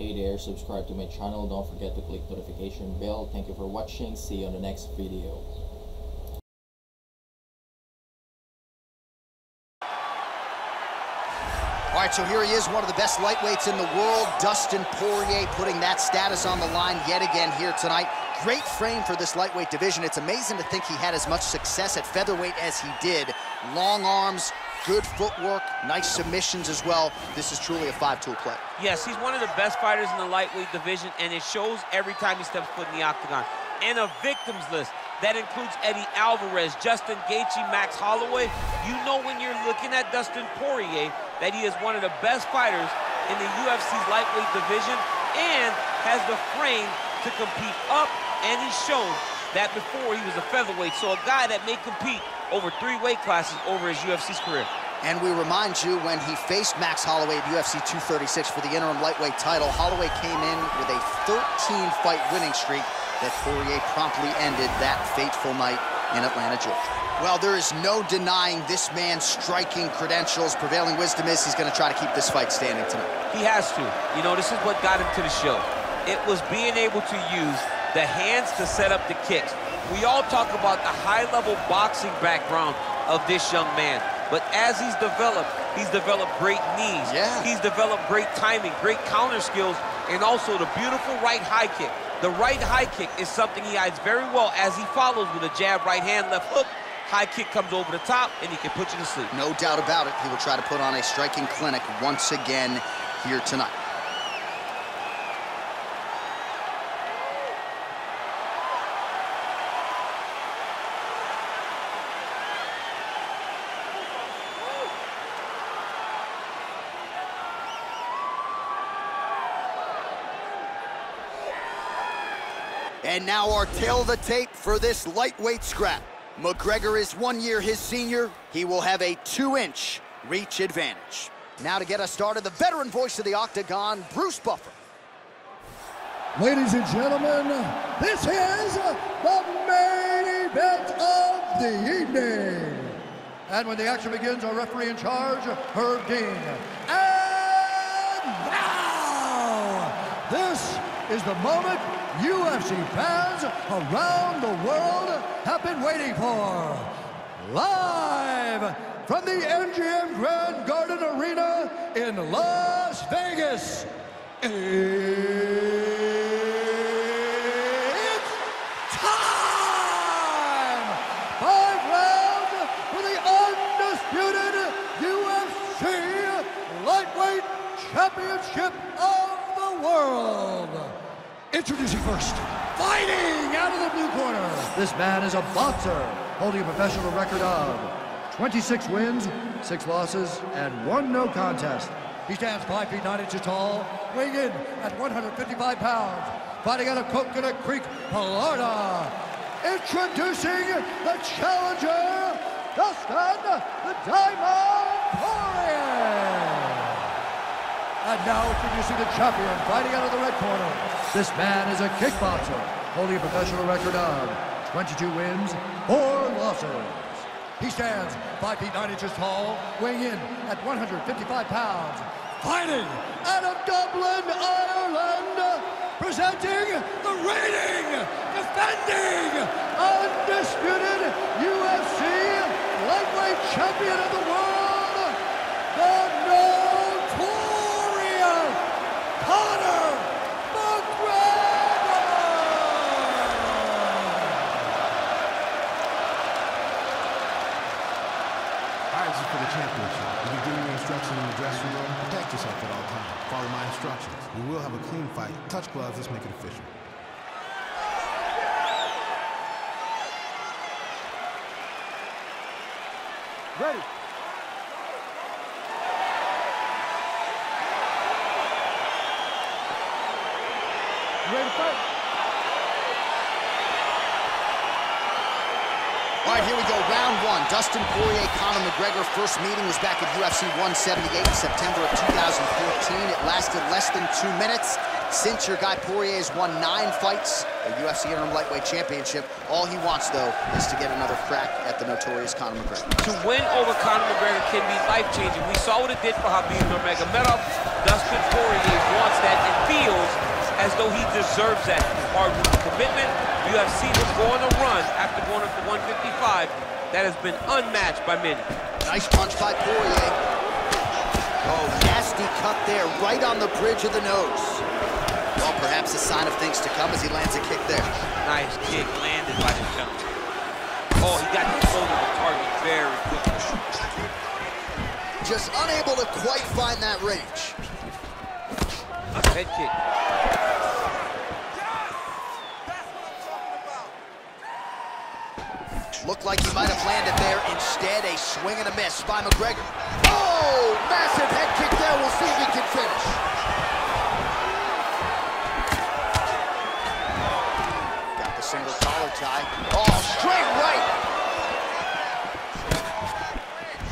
Hey there, subscribe to my channel. Don't forget to click notification bell. Thank you for watching. See you on the next video. All right, so here he is, one of the best lightweights in the world, Dustin Poirier, putting that status on the line yet again here tonight. Great frame for this lightweight division. It's amazing to think he had as much success at featherweight as he did. Long arms, good footwork, nice submissions as well. This is truly a five-tool play. Yes, he's one of the best fighters in the lightweight division, and it shows every time he steps foot in the octagon. And a victims list. That includes Eddie Alvarez, Justin Gaethje, Max Holloway. You know when you're looking at Dustin Poirier that he is one of the best fighters in the UFC's lightweight division and has the frame to compete up, and he's shown that before he was a featherweight. So a guy that may compete over three weight classes over his UFC's career. And we remind you, when he faced Max Holloway at UFC 236 for the interim lightweight title, Holloway came in with a 13-fight winning streak that Poirier promptly ended that fateful night in Atlanta, Georgia. Well, there is no denying this man's striking credentials. Prevailing wisdom is he's going to try to keep this fight standing tonight. He has to. You know, this is what got him to the show. It was being able to use the hands to set up the kicks. We all talk about the high-level boxing background of this young man. But as he's developed, he's developed great knees. Yeah. He's developed great timing, great counter skills, and also the beautiful right high kick. The right high kick is something he hides very well as he follows with a jab, right hand, left hook. High kick comes over the top, and he can put you to sleep. No doubt about it. He will try to put on a striking clinic once again here tonight. And now our tail the tape for this lightweight scrap. McGregor is one year his senior. He will have a two-inch reach advantage. Now to get us started, the veteran voice of the Octagon, Bruce Buffer. Ladies and gentlemen, this is the main event of the evening. And when the action begins, our referee in charge, Herb Dean. And now, this is the moment UFC fans around the world have been waiting for. Live from the MGM Grand Garden Arena in Las Vegas. It's time! For the undisputed UFC Lightweight Championship of the World. Introducing first, fighting out of the blue corner. This man is a boxer, holding a professional record of 26 wins, 6 losses, and 1 no contest. He stands 5 feet 9 inches tall, weighing in at 155 pounds, fighting out of Coconut Creek, Florida. Introducing the challenger, Dustin the Diamond. And now introducing the champion, fighting out of the red corner. This man is a kickboxer, holding a professional record of 22 wins, 4 losses. He stands 5 feet 9 inches tall, weighing in at 155 pounds. Fighting out of Dublin, Ireland, presenting the reigning, defending, undisputed UFC lightweight champion of the world, the notorious Conor All right, this is for the championship. You'll be instructions in the dressing room. Protect yourself at all times. Follow my instructions. We will have a clean fight. Touch gloves. Let's make it official. Ready to fight? All right, here we go, round one. Dustin Poirier, Conor McGregor. First meeting was back at UFC 178 in September of 2014. It lasted less than two minutes. Since your guy Poirier has won nine fights, a UFC interim lightweight championship, all he wants, though, is to get another crack at the notorious Conor McGregor. To win over Conor McGregor can be life-changing. We saw what it did for Khabib Nurmagomedov. Dustin Poirier wants that and feels as though he deserves that. Hard commitment. You have seen him go on a run after going up to 155 that has been unmatched by many. Nice punch by Poirier. Oh, nasty cut there, right on the bridge of the nose. Well, perhaps a sign of things to come as he lands a kick there. Nice kick landed by the gentleman. Oh, he got the shoulder to target very quickly. Just unable to quite find that range. Head kick. Looked like he might have landed there. Instead, a swing and a miss by McGregor. Oh, massive head kick there. We'll see if he can finish. Got the single collar tie. Oh, straight right.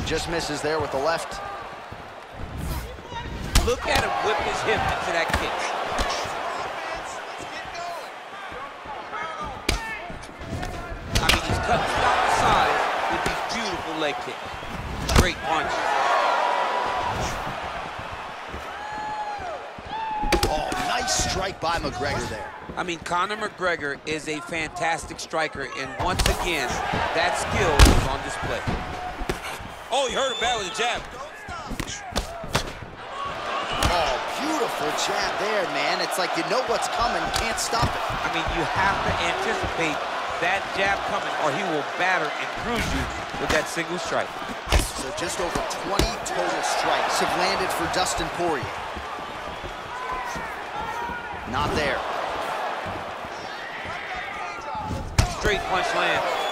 Just misses there with the left. Look at him whip his hip into that kick. cutting down the side with these beautiful leg kicks. Great punch. Oh, nice strike by McGregor there. I mean, Conor McGregor is a fantastic striker, and once again, that skill is on display. Oh, he hurt him bad with a jab. Oh, beautiful jab there, man. It's like you know what's coming, can't stop it. I mean, you have to anticipate that jab coming or he will batter and cruise you with that single strike. So just over 20 total strikes have landed for Dustin Poirier. Not there. Straight punch land.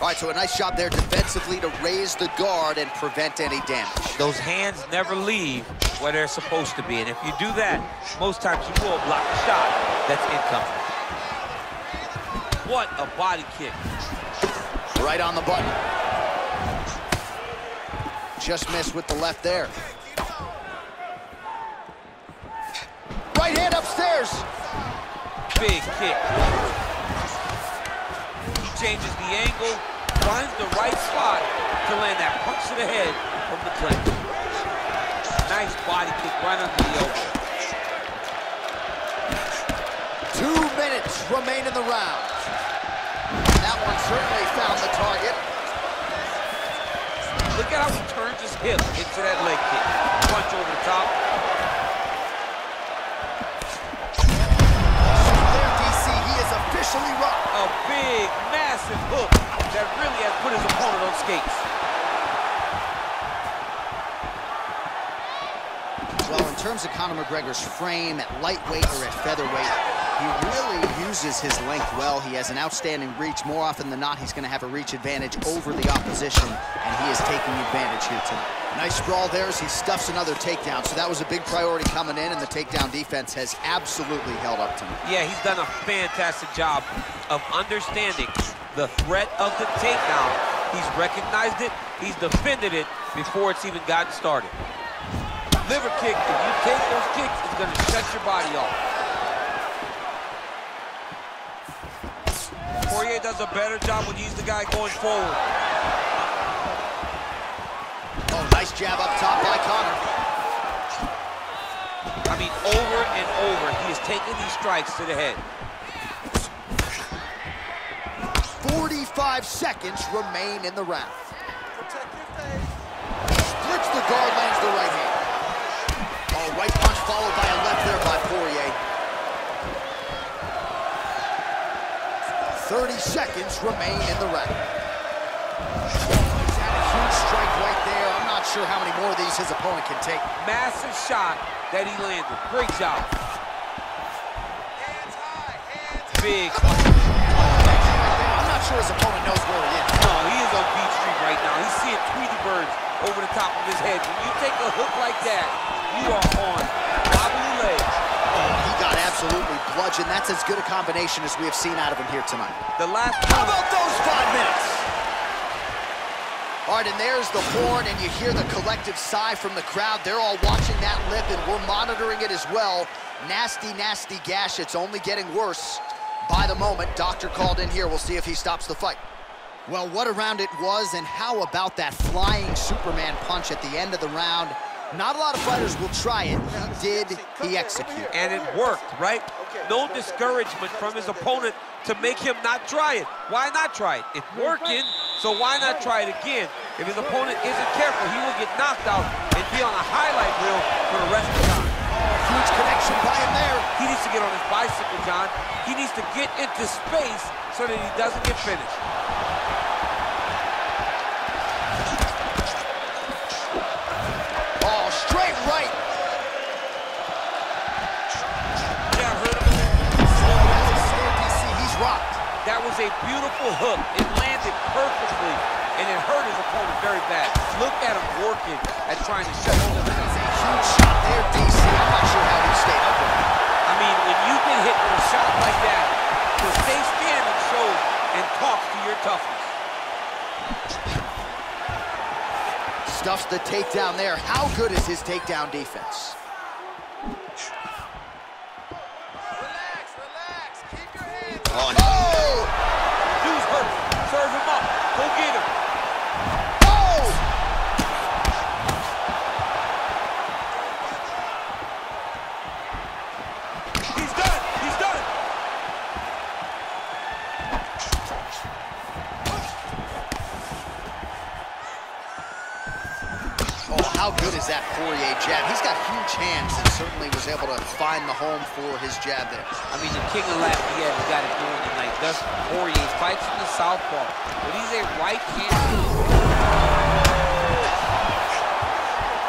All right, so a nice job there defensively to raise the guard and prevent any damage. Those hands never leave where they're supposed to be, and if you do that, most times you will block a shot that's incoming. What a body kick. Right on the button. Just missed with the left there. Right hand upstairs. Big kick. He changes the angle, finds the right spot to land that punch to the head from the clinch. Nice body kick right under the elbow. Two minutes remain in the round. Certainly found the target. Look at how he turns his hip into that leg kick. Punch over the top. There, DC, he is officially rocked. A big, massive hook that really has put his opponent on skates. Well, in terms of Conor McGregor's frame at lightweight or at featherweight, he really uses his length well. He has an outstanding reach. More often than not, he's going to have a reach advantage over the opposition, and he is taking advantage here tonight. Nice sprawl there as he stuffs another takedown. So that was a big priority coming in, and the takedown defense has absolutely held up tonight. Yeah, he's done a fantastic job of understanding the threat of the takedown. He's recognized it, he's defended it before it's even gotten started. Liver kick, if you take those kicks, it's going to shut your body off. Poirier does a better job when he's the guy going forward. Oh, nice jab up top by Conor. I mean, over and over, he is taking these strikes to the head. 45 seconds remain in the round. Splits the guard, lands the right hand. Oh, right punch followed by a left there by Poirier. 30 seconds remain in the round. He's had a huge strike right there. I'm not sure how many more of these his opponent can take. Massive shot that he landed. Great job. Big. I'm not sure his opponent knows where he is. No, he is on Beat Street right now. He's seeing Tweety birds over the top of his head. When you take a hook like that, you are on wobbly legs. Absolutely bludgeon. That's as good a combination as we have seen out of him here tonight. The last... How about those five minutes? All right, and there's the horn, and you hear the collective sigh from the crowd. They're all watching that lip, and we're monitoring it as well. Nasty, nasty gash. It's only getting worse by the moment. Doctor called in here. We'll see if he stops the fight. Well, what a round it was, and how about that flying Superman punch at the end of the round? Not a lot of fighters will try it. He did, he executed. And it worked, right? No discouragement from his opponent to make him not try it. Why not try it? It's working, so why not try it again? If his opponent isn't careful, he will get knocked out and be on a highlight reel for the rest of the time. Huge connection by him there. He needs to get on his bicycle, John. He needs to get into space so that he doesn't get finished. Was a beautiful hook. It landed perfectly, and it hurt his opponent very bad. Look at him working at trying to shut him down. Huge shot there, DC. I'm not sure how he stayed up with it. I mean, when you get hit with a shot like that, to stay standing shows and talks to your toughness. Stuffs the takedown there. How good is his takedown defense? Jab? He's got huge hands and certainly was able to find the home for his jab there. I mean, the king of Lafayette has got it going tonight. Thus, Poirier fights from the southpaw, but he's a right-handed.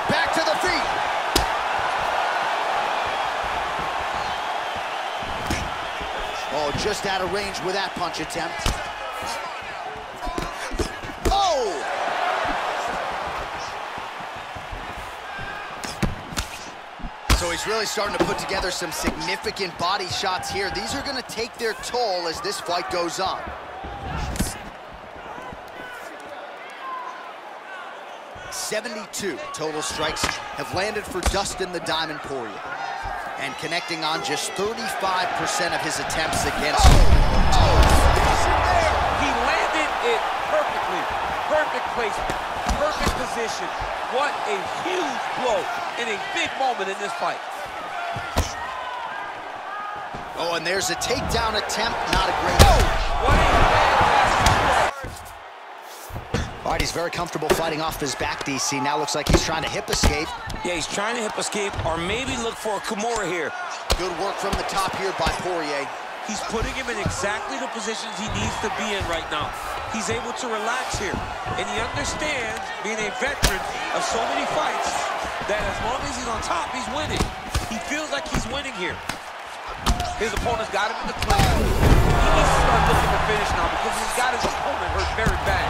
Back to the feet. Oh, just out of range with that punch attempt. Oh! He's really starting to put together some significant body shots here. These are going to take their toll as this fight goes on. Seventy-two total strikes have landed for Dustin the Diamond Poirier. And connecting on just 35% of his attempts against oh, oh, him. He landed it perfectly. Perfect placement. Position. What a huge blow in a big moment in this fight. Oh, and there's a takedown attempt, not a great. Oh, what a. All right, he's very comfortable fighting off his back, DC. Now looks like he's trying to hip escape. Yeah, he's trying to hip escape or maybe look for a Kimura here. Good work from the top here by Poirier. He's putting him in exactly the positions he needs to be in right now. He's able to relax here. And he understands, being a veteran of so many fights, that as long as he's on top, he's winning. He feels like he's winning here. His opponent's got him in the clinch. He needs to start looking to finish now because he's got his opponent hurt very bad.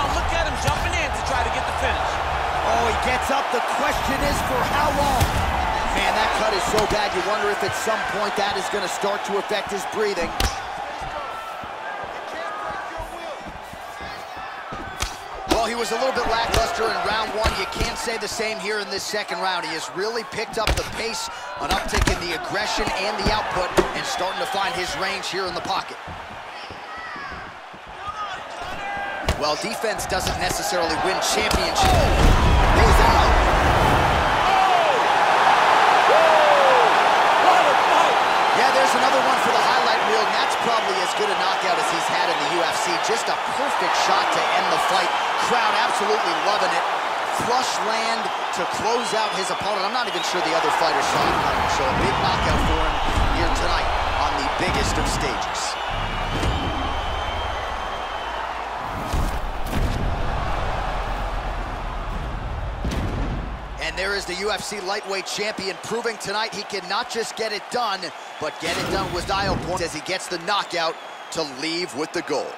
Now look at him jumping in to try to get the finish. Oh, he gets up. The question is for how long? Man, that cut is so bad, you wonder if at some point that is going to start to affect his breathing. Was a little bit lackluster in round one. You can't say the same here in this second round. He has really picked up the pace, an uptick in the aggression and the output, and starting to find his range here in the pocket. Well, defense doesn't necessarily win championships. Goes out. Oh. Yeah, there's another one for the highlight reel, and that's probably as good a knockout as he's had in the UFC. Just a perfect shot to end the fight. Crowd absolutely loving it. Flush land to close out his opponent. I'm not even sure the other fighter saw it coming. So a big knockout for him here tonight on the biggest of stages. And there is the UFC lightweight champion proving tonight he can not just get it done, but get it done with dial points as he gets the knockout to leave with the gold.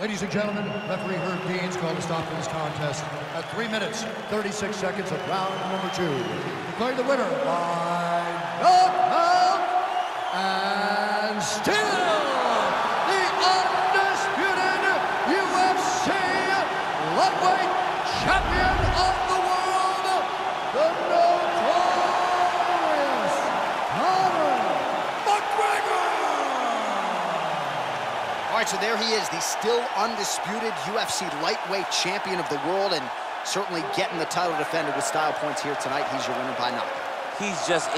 Ladies and gentlemen, referee Herb Dean's called to stop to this contest at 3 minutes, 36 seconds of round number two. Declaring the winner by knockout and still the undisputed UFC lightweight champion of the world, the notorious Conor McGregor! All right, so there he is, the still undisputed UFC lightweight champion of the world. And certainly getting the title defended with style points here tonight. He's your winner by knockout. He's just...